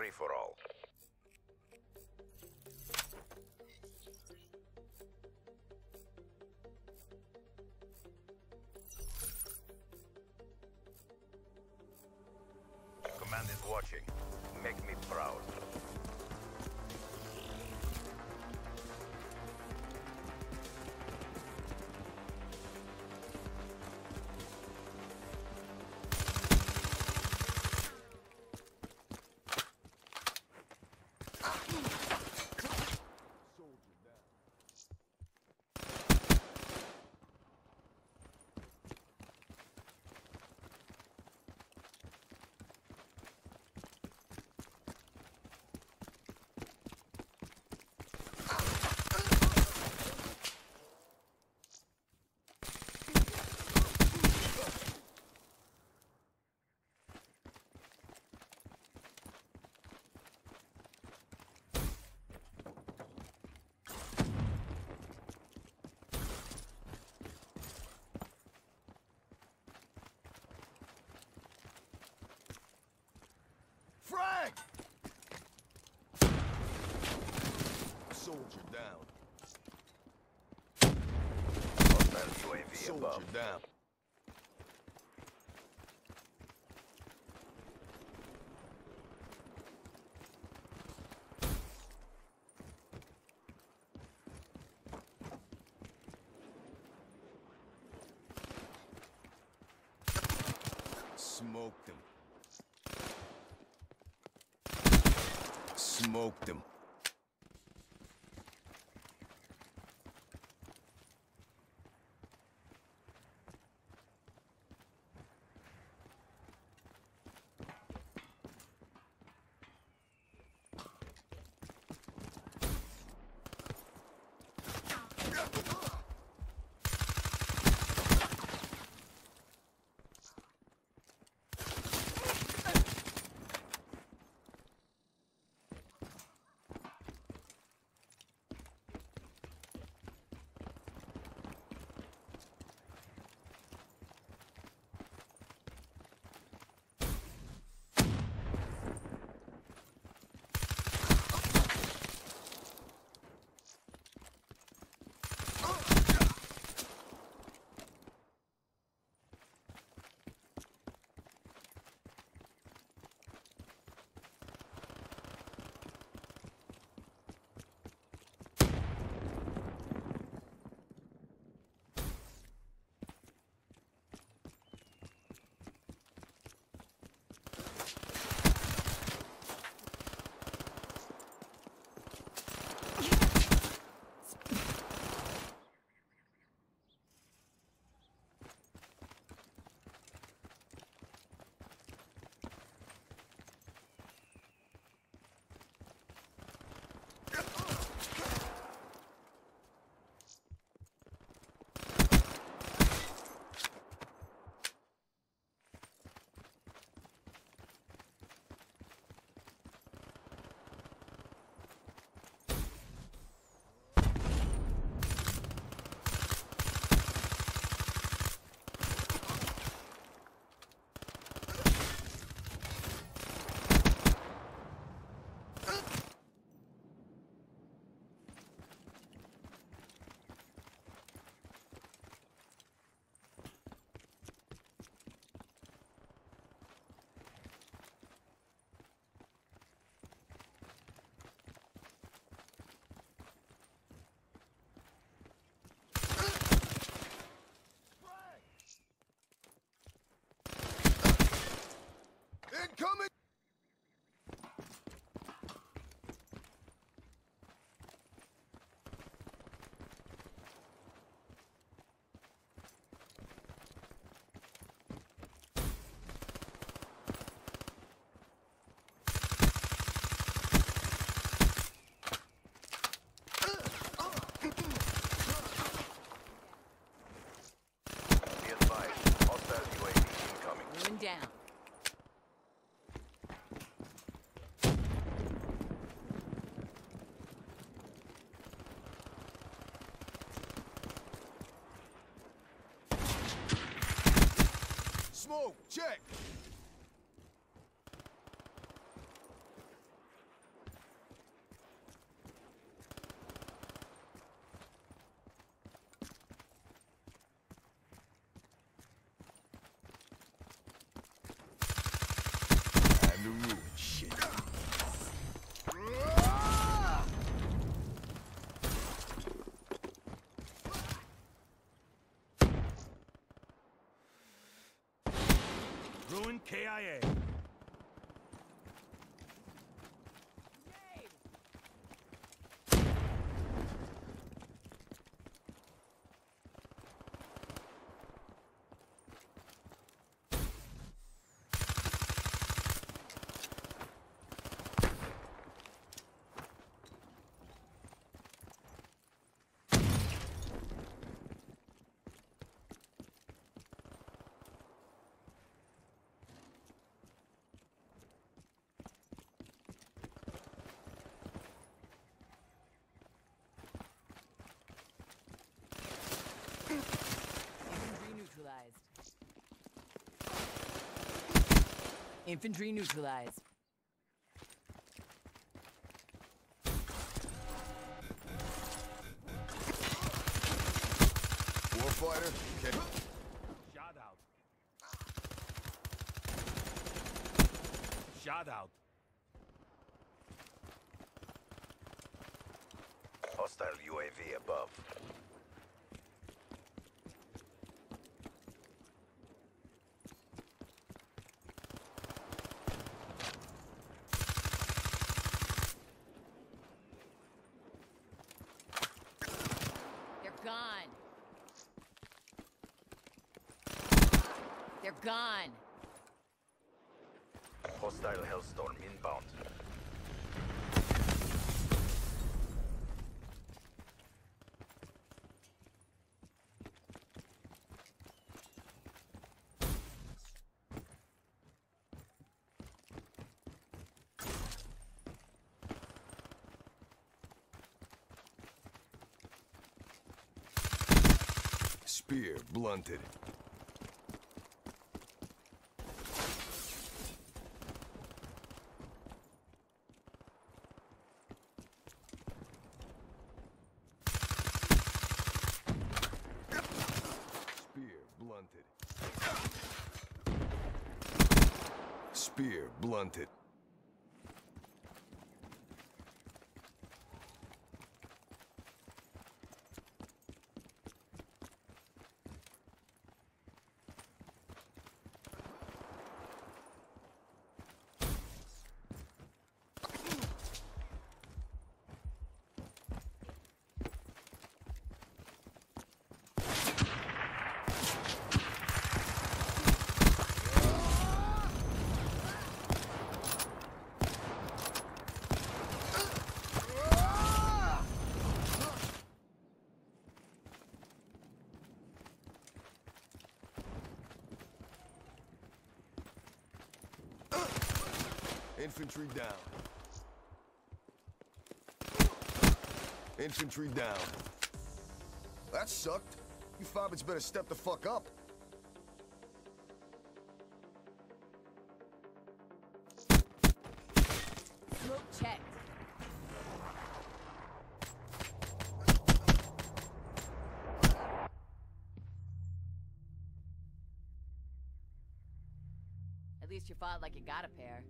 free-for-all. Command is watching. Make me proud. Frag! Soldier down. Soldier down. Smoked him. Smoked him. Smoke, check! Ruin KIA. Infantry neutralized. Warfighter, okay. Shot out. Shot out. Hostile UAV above. Gone. They're gone. Hostile Hellstorm inbound. Spear blunted. Spear blunted. Spear blunted. Infantry down. Infantry down. That sucked. You fobbits better step the fuck up. Smoke checked. At least you fought like you got a pair.